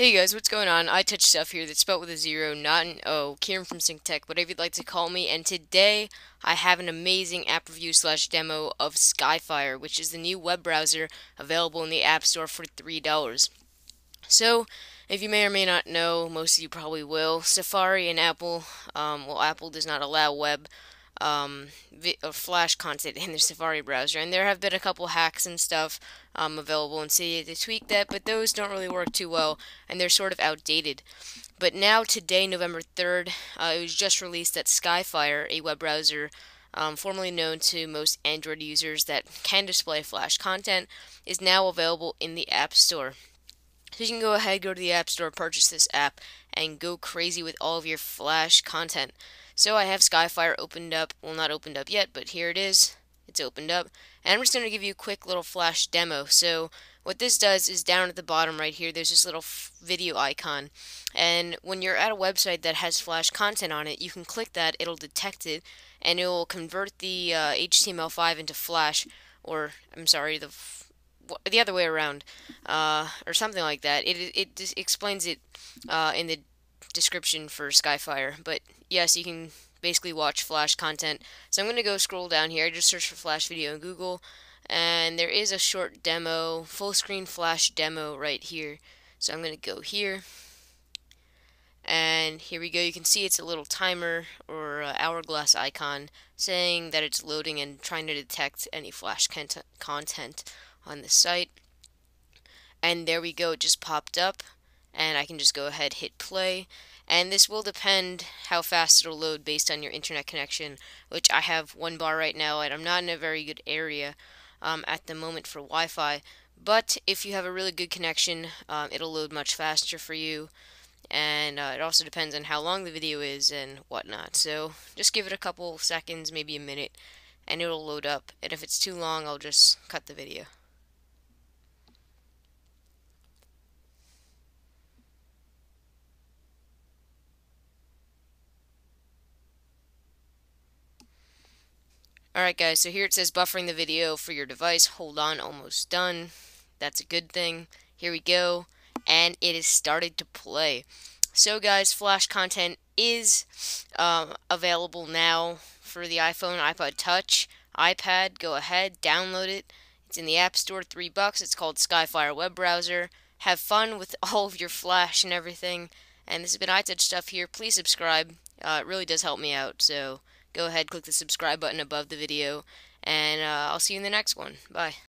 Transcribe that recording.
Hey guys, what's going on? iTouch stuff here that's spelled with a zero, not an O. Kieran from SyncTech, whatever you'd like to call me. And today I have an amazing app review slash demo of Skyfire, which is the new web browser available in the App Store for $3. So, if you may or may not know, most of you probably will, Safari and Apple, um, well, Apple does not allow web um, or Flash content in the Safari browser. And there have been a couple hacks and stuff um, available in Cydia to tweak that, but those don't really work too well, and they're sort of outdated. But now, today, November 3rd, uh, it was just released that Skyfire, a web browser um, formerly known to most Android users that can display Flash content, is now available in the App Store. So you can go ahead, go to the App Store, purchase this app, and go crazy with all of your Flash content. So I have Skyfire opened up, well not opened up yet, but here it is. It's opened up. And I'm just going to give you a quick little flash demo. So what this does is down at the bottom right here, there's this little video icon. And when you're at a website that has flash content on it, you can click that, it'll detect it, and it will convert the uh, HTML5 into flash, or I'm sorry, the the other way around, uh, or something like that. It, it, explains it uh, in the description for Skyfire. But yes, you can basically watch Flash content. So I'm going to go scroll down here. I just search for Flash video in Google. And there is a short demo, full screen Flash demo right here. So I'm going to go here. And here we go. You can see it's a little timer or hourglass icon saying that it's loading and trying to detect any Flash content on the site. And there we go. It just popped up and I can just go ahead hit play. And this will depend how fast it'll load based on your internet connection which I have one bar right now and I'm not in a very good area um, at the moment for Wi-Fi. But if you have a really good connection um, it'll load much faster for you. And uh, it also depends on how long the video is and whatnot. So just give it a couple seconds maybe a minute and it'll load up. And if it's too long I'll just cut the video Alright guys, so here it says buffering the video for your device. Hold on, almost done. That's a good thing. Here we go. And it has started to play. So guys, Flash content is um, available now for the iPhone, iPod Touch, iPad. Go ahead, download it. It's in the App Store, three bucks. It's called Skyfire Web Browser. Have fun with all of your Flash and everything. And this has been iTouch Stuff here. Please subscribe. Uh, it really does help me out. So go ahead, click the subscribe button above the video, and uh, I'll see you in the next one. Bye.